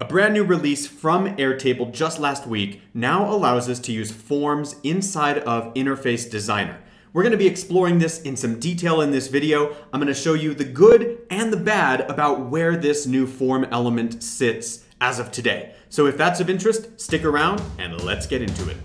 A brand new release from Airtable just last week now allows us to use forms inside of Interface Designer. We're going to be exploring this in some detail in this video. I'm going to show you the good and the bad about where this new form element sits as of today. So if that's of interest, stick around and let's get into it.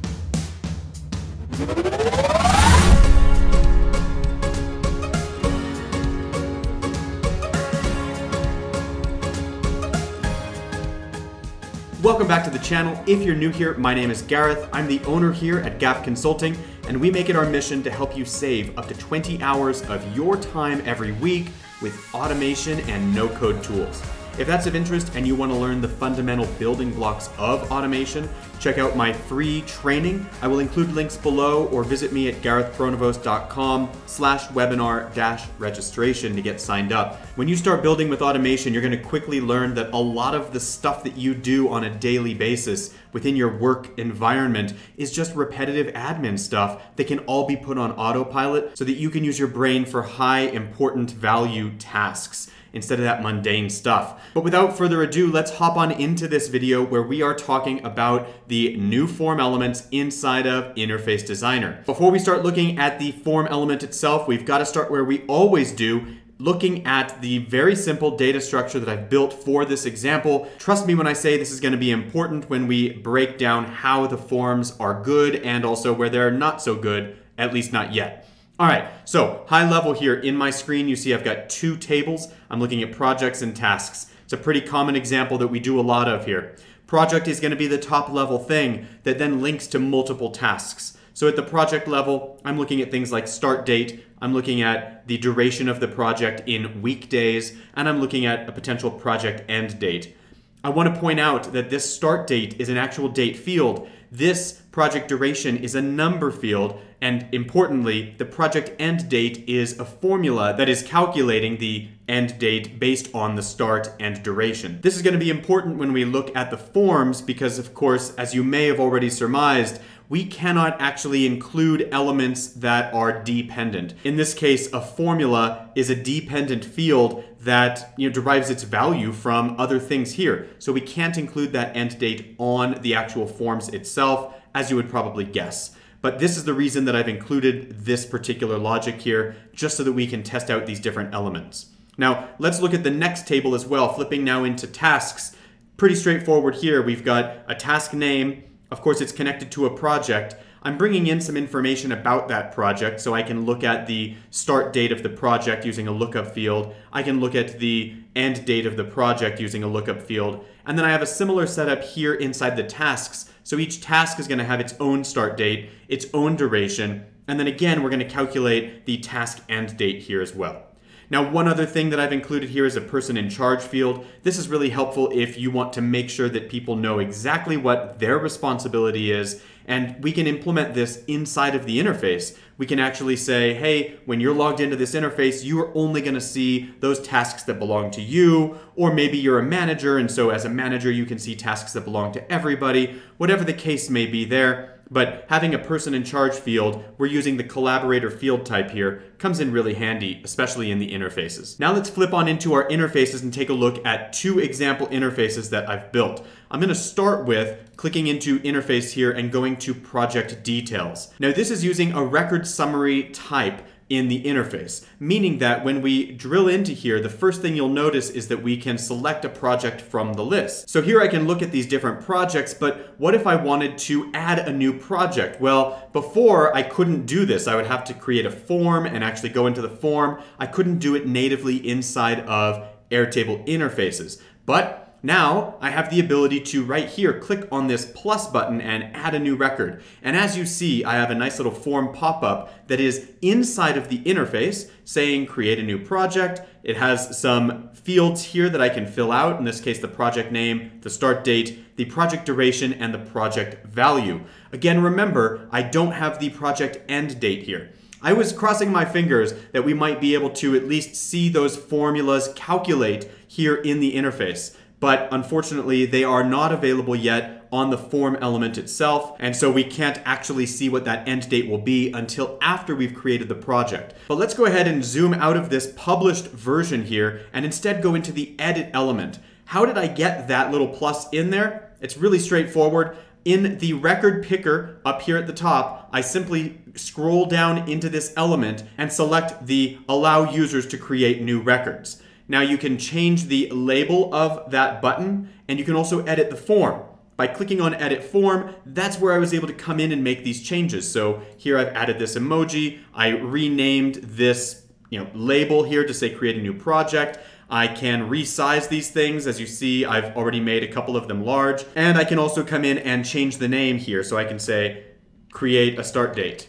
Welcome back to the channel. If you're new here, my name is Gareth. I'm the owner here at Gap Consulting, and we make it our mission to help you save up to 20 hours of your time every week with automation and no-code tools. If that's of interest and you want to learn the fundamental building blocks of automation, check out my free training. I will include links below or visit me at garethpronovost.com slash webinar dash registration to get signed up. When you start building with automation, you're going to quickly learn that a lot of the stuff that you do on a daily basis within your work environment is just repetitive admin stuff that can all be put on autopilot so that you can use your brain for high important value tasks instead of that mundane stuff. But without further ado, let's hop on into this video where we are talking about the new form elements inside of Interface Designer. Before we start looking at the form element itself, we've got to start where we always do, looking at the very simple data structure that I've built for this example. Trust me when I say this is going to be important when we break down how the forms are good and also where they're not so good, at least not yet. All right, so high level here in my screen, you see I've got two tables. I'm looking at projects and tasks. It's a pretty common example that we do a lot of here. Project is gonna be the top level thing that then links to multiple tasks. So at the project level, I'm looking at things like start date, I'm looking at the duration of the project in weekdays, and I'm looking at a potential project end date. I want to point out that this start date is an actual date field. This project duration is a number field, and importantly, the project end date is a formula that is calculating the end date based on the start and duration. This is going to be important when we look at the forms because, of course, as you may have already surmised, we cannot actually include elements that are dependent. In this case, a formula is a dependent field that you know, derives its value from other things here. So we can't include that end date on the actual forms itself, as you would probably guess. But this is the reason that I've included this particular logic here, just so that we can test out these different elements. Now, let's look at the next table as well, flipping now into tasks. Pretty straightforward here. We've got a task name, of course, it's connected to a project. I'm bringing in some information about that project so I can look at the start date of the project using a lookup field. I can look at the end date of the project using a lookup field. And then I have a similar setup here inside the tasks. So each task is going to have its own start date, its own duration, and then again, we're going to calculate the task end date here as well. Now, one other thing that I've included here is a person in charge field. This is really helpful if you want to make sure that people know exactly what their responsibility is and we can implement this inside of the interface. We can actually say, hey, when you're logged into this interface, you are only gonna see those tasks that belong to you, or maybe you're a manager, and so as a manager, you can see tasks that belong to everybody, whatever the case may be there. But having a person in charge field, we're using the collaborator field type here, comes in really handy, especially in the interfaces. Now let's flip on into our interfaces and take a look at two example interfaces that I've built. I'm gonna start with clicking into interface here and going to project details. Now this is using a record summary type in the interface, meaning that when we drill into here, the first thing you'll notice is that we can select a project from the list. So here I can look at these different projects, but what if I wanted to add a new project? Well, before I couldn't do this. I would have to create a form and actually go into the form. I couldn't do it natively inside of Airtable interfaces. But now I have the ability to right here click on this plus button and add a new record. And as you see, I have a nice little form pop-up that is inside of the interface saying create a new project. It has some fields here that I can fill out, in this case the project name, the start date, the project duration, and the project value. Again, remember, I don't have the project end date here. I was crossing my fingers that we might be able to at least see those formulas calculate here in the interface but unfortunately they are not available yet on the form element itself, and so we can't actually see what that end date will be until after we've created the project. But let's go ahead and zoom out of this published version here and instead go into the edit element. How did I get that little plus in there? It's really straightforward. In the record picker up here at the top, I simply scroll down into this element and select the allow users to create new records. Now you can change the label of that button and you can also edit the form. By clicking on edit form, that's where I was able to come in and make these changes. So here I've added this emoji, I renamed this you know, label here to say create a new project. I can resize these things. As you see, I've already made a couple of them large. And I can also come in and change the name here. So I can say create a start date.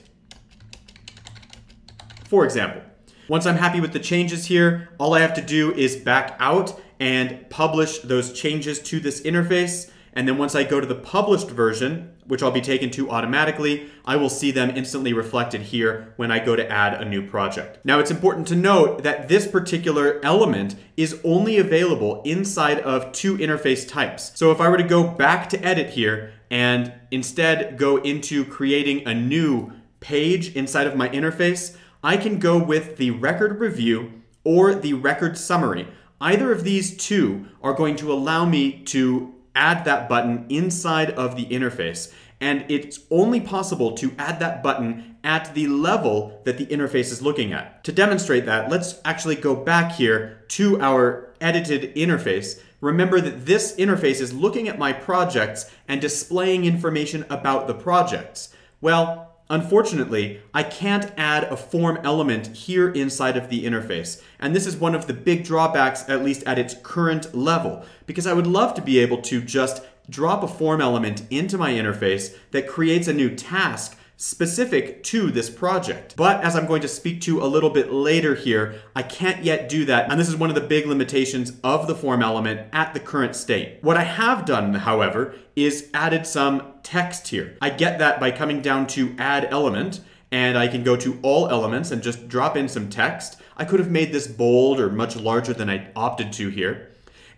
For example, once I'm happy with the changes here, all I have to do is back out and publish those changes to this interface. And then once I go to the published version, which I'll be taken to automatically, I will see them instantly reflected here when I go to add a new project. Now it's important to note that this particular element is only available inside of two interface types. So if I were to go back to edit here and instead go into creating a new page inside of my interface, I can go with the record review or the record summary. Either of these two are going to allow me to add that button inside of the interface. And it's only possible to add that button at the level that the interface is looking at. To demonstrate that, let's actually go back here to our edited interface. Remember that this interface is looking at my projects and displaying information about the projects. Well, Unfortunately, I can't add a form element here inside of the interface. And this is one of the big drawbacks, at least at its current level, because I would love to be able to just drop a form element into my interface that creates a new task specific to this project. But as I'm going to speak to a little bit later here, I can't yet do that. And this is one of the big limitations of the form element at the current state. What I have done, however, is added some text here. I get that by coming down to add element and I can go to all elements and just drop in some text. I could have made this bold or much larger than I opted to here.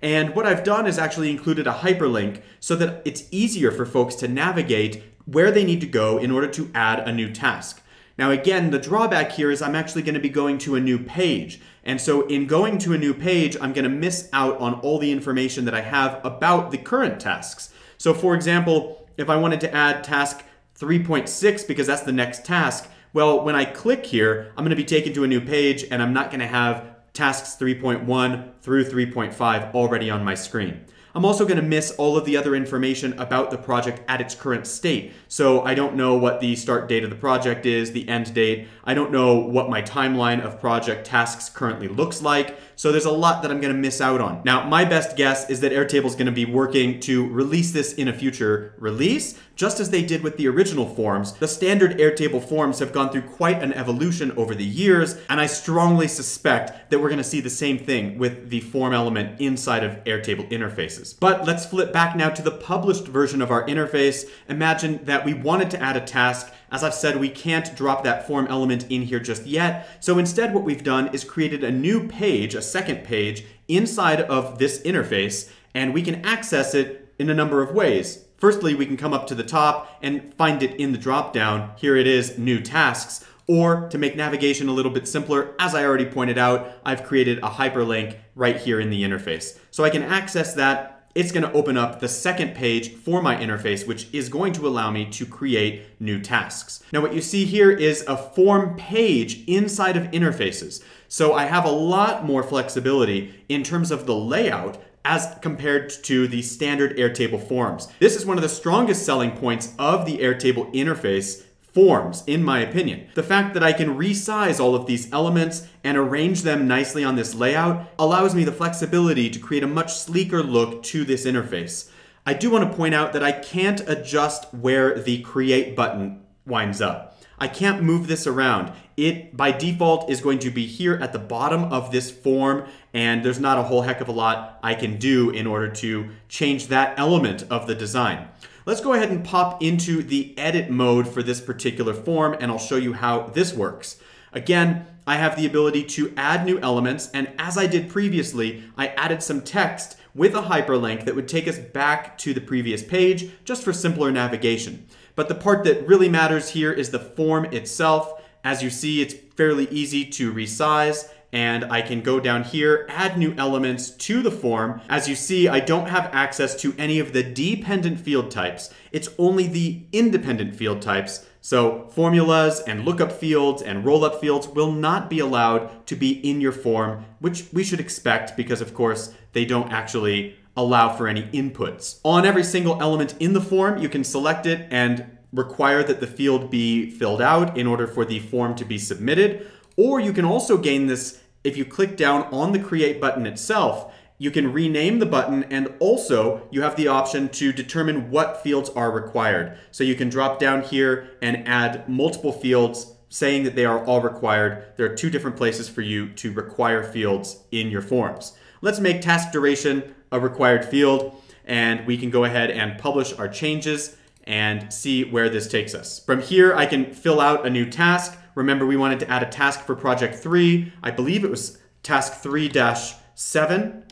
And what I've done is actually included a hyperlink so that it's easier for folks to navigate where they need to go in order to add a new task. Now again, the drawback here is I'm actually going to be going to a new page. And so in going to a new page, I'm going to miss out on all the information that I have about the current tasks. So for example, if I wanted to add task 3.6 because that's the next task, well, when I click here, I'm going to be taken to a new page and I'm not going to have tasks 3.1 through 3.5 already on my screen. I'm also going to miss all of the other information about the project at its current state. So I don't know what the start date of the project is, the end date. I don't know what my timeline of project tasks currently looks like. So there's a lot that I'm going to miss out on. Now, my best guess is that Airtable is going to be working to release this in a future release, just as they did with the original forms. The standard Airtable forms have gone through quite an evolution over the years, and I strongly suspect that we're going to see the same thing with the form element inside of Airtable interfaces. But let's flip back now to the published version of our interface. Imagine that we wanted to add a task as I've said, we can't drop that form element in here just yet. So instead what we've done is created a new page, a second page, inside of this interface, and we can access it in a number of ways. Firstly, we can come up to the top and find it in the dropdown. Here it is, new tasks. Or to make navigation a little bit simpler, as I already pointed out, I've created a hyperlink right here in the interface. So I can access that it's going to open up the second page for my interface, which is going to allow me to create new tasks. Now, what you see here is a form page inside of interfaces. So I have a lot more flexibility in terms of the layout as compared to the standard Airtable forms. This is one of the strongest selling points of the Airtable interface forms, in my opinion. The fact that I can resize all of these elements and arrange them nicely on this layout allows me the flexibility to create a much sleeker look to this interface. I do want to point out that I can't adjust where the create button winds up. I can't move this around. It, by default, is going to be here at the bottom of this form, and there's not a whole heck of a lot I can do in order to change that element of the design. Let's go ahead and pop into the edit mode for this particular form and I'll show you how this works. Again, I have the ability to add new elements and as I did previously, I added some text with a hyperlink that would take us back to the previous page just for simpler navigation. But the part that really matters here is the form itself. As you see, it's fairly easy to resize and I can go down here, add new elements to the form. As you see, I don't have access to any of the dependent field types. It's only the independent field types. So formulas and lookup fields and rollup fields will not be allowed to be in your form, which we should expect because of course they don't actually allow for any inputs. On every single element in the form, you can select it and require that the field be filled out in order for the form to be submitted. Or you can also gain this if you click down on the create button itself, you can rename the button and also you have the option to determine what fields are required. So you can drop down here and add multiple fields saying that they are all required. There are two different places for you to require fields in your forms. Let's make task duration a required field and we can go ahead and publish our changes and see where this takes us. From here, I can fill out a new task. Remember, we wanted to add a task for project three. I believe it was task 3-7.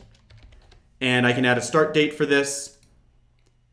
And I can add a start date for this.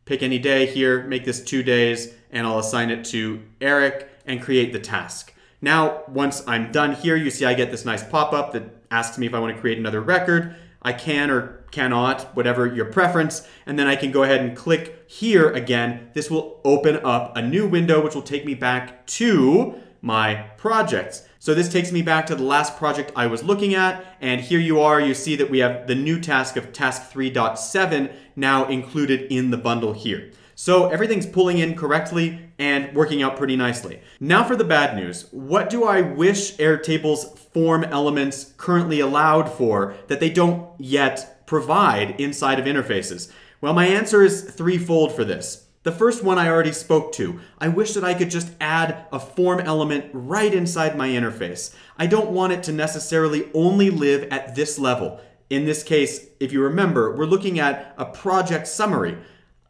Pick any day here, make this two days, and I'll assign it to Eric and create the task. Now, once I'm done here, you see I get this nice pop-up that asks me if I want to create another record. I can or cannot, whatever your preference, and then I can go ahead and click here again. This will open up a new window which will take me back to my projects. So this takes me back to the last project I was looking at, and here you are, you see that we have the new task of task 3.7 now included in the bundle here. So everything's pulling in correctly and working out pretty nicely. Now for the bad news. What do I wish Airtable's form elements currently allowed for that they don't yet provide inside of interfaces? Well, my answer is threefold for this. The first one I already spoke to. I wish that I could just add a form element right inside my interface. I don't want it to necessarily only live at this level. In this case, if you remember, we're looking at a project summary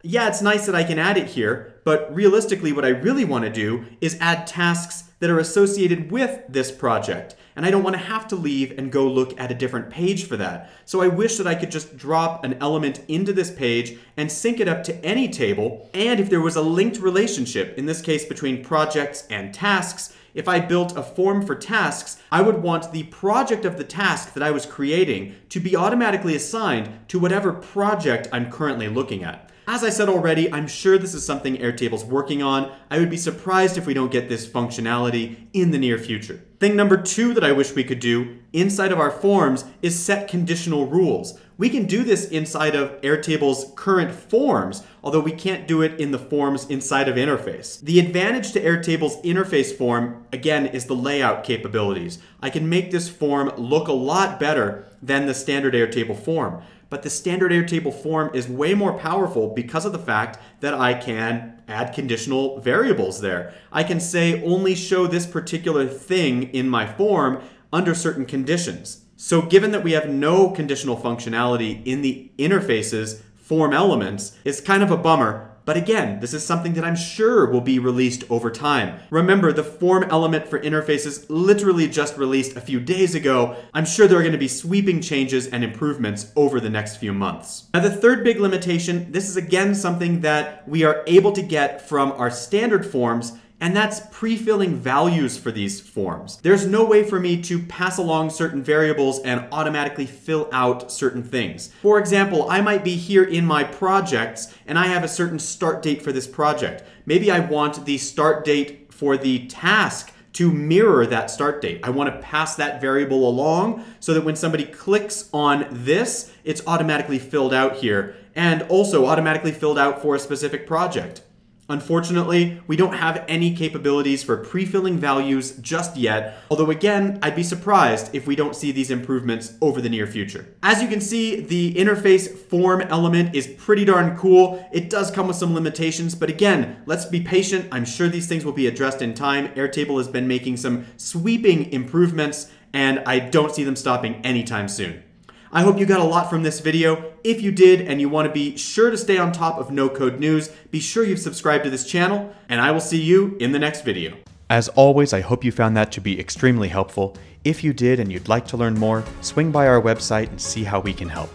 yeah, it's nice that I can add it here, but realistically what I really want to do is add tasks that are associated with this project. And I don't want to have to leave and go look at a different page for that. So I wish that I could just drop an element into this page and sync it up to any table. And if there was a linked relationship, in this case between projects and tasks, if I built a form for tasks, I would want the project of the task that I was creating to be automatically assigned to whatever project I'm currently looking at. As I said already, I'm sure this is something Airtable's working on. I would be surprised if we don't get this functionality in the near future. Thing number two that I wish we could do inside of our forms is set conditional rules. We can do this inside of Airtable's current forms, although we can't do it in the forms inside of interface. The advantage to Airtable's interface form, again, is the layout capabilities. I can make this form look a lot better than the standard Airtable form. But the standard Airtable form is way more powerful because of the fact that I can add conditional variables there. I can say only show this particular thing in my form under certain conditions. So given that we have no conditional functionality in the interfaces form elements, it's kind of a bummer, but again, this is something that I'm sure will be released over time. Remember, the form element for interfaces literally just released a few days ago. I'm sure there are going to be sweeping changes and improvements over the next few months. Now, the third big limitation, this is again something that we are able to get from our standard forms and that's pre-filling values for these forms. There's no way for me to pass along certain variables and automatically fill out certain things. For example, I might be here in my projects and I have a certain start date for this project. Maybe I want the start date for the task to mirror that start date. I want to pass that variable along so that when somebody clicks on this, it's automatically filled out here and also automatically filled out for a specific project. Unfortunately, we don't have any capabilities for pre-filling values just yet, although again, I'd be surprised if we don't see these improvements over the near future. As you can see, the interface form element is pretty darn cool. It does come with some limitations, but again, let's be patient. I'm sure these things will be addressed in time. Airtable has been making some sweeping improvements, and I don't see them stopping anytime soon. I hope you got a lot from this video. If you did and you want to be sure to stay on top of no code news, be sure you've subscribed to this channel, and I will see you in the next video. As always, I hope you found that to be extremely helpful. If you did and you'd like to learn more, swing by our website and see how we can help.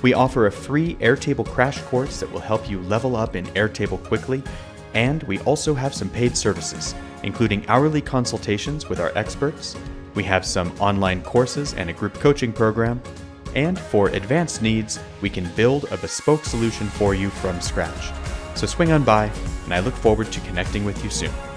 We offer a free Airtable crash course that will help you level up in Airtable quickly, and we also have some paid services, including hourly consultations with our experts, We have some online courses and a group coaching program. And for advanced needs, we can build a bespoke solution for you from scratch. So swing on by, and I look forward to connecting with you soon.